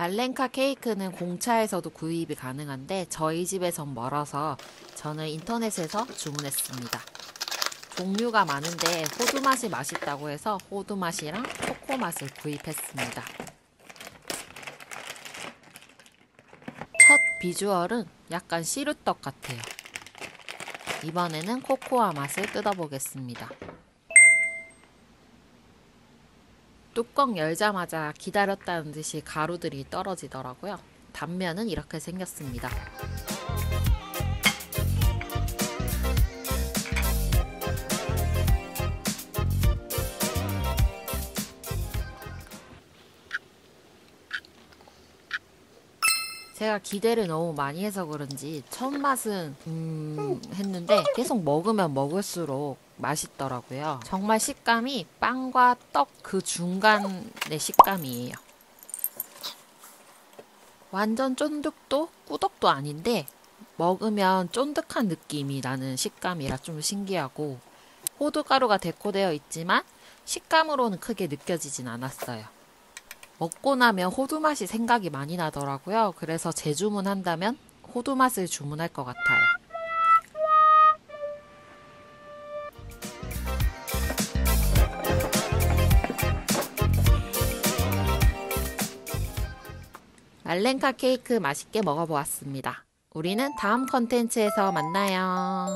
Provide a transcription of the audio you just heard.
말렌카 케이크는 공차에서도 구입이 가능한데 저희 집에선 멀어서 저는 인터넷에서 주문했습니다. 종류가 많은데 호두 맛이 맛있다고 해서 호두 맛이랑 초코 맛을 구입했습니다. 첫 비주얼은 약간 시루떡 같아요. 이번에는 코코아 맛을 뜯어보겠습니다. 뚜껑 열자마자 기다렸다는 듯이 가루들이 떨어지더라고요. 단면은 이렇게 생겼습니다. 제가 기대를 너무 많이 해서 그런지 첫 맛은 음 했는데 계속 먹으면 먹을수록 맛있더라고요. 정말 식감이 빵과 떡 그 중간의 식감이에요. 완전 쫀득도 꾸덕도 아닌데 먹으면 쫀득한 느낌이 나는 식감이라 좀 신기하고 호두가루가 데코되어 있지만 식감으로는 크게 느껴지진 않았어요. 먹고 나면 호두 맛이 생각이 많이 나더라고요. 그래서 재주문한다면 호두 맛을 주문할 것 같아요. 말렌카 케이크 맛있게 먹어보았습니다. 우리는 다음 컨텐츠에서 만나요.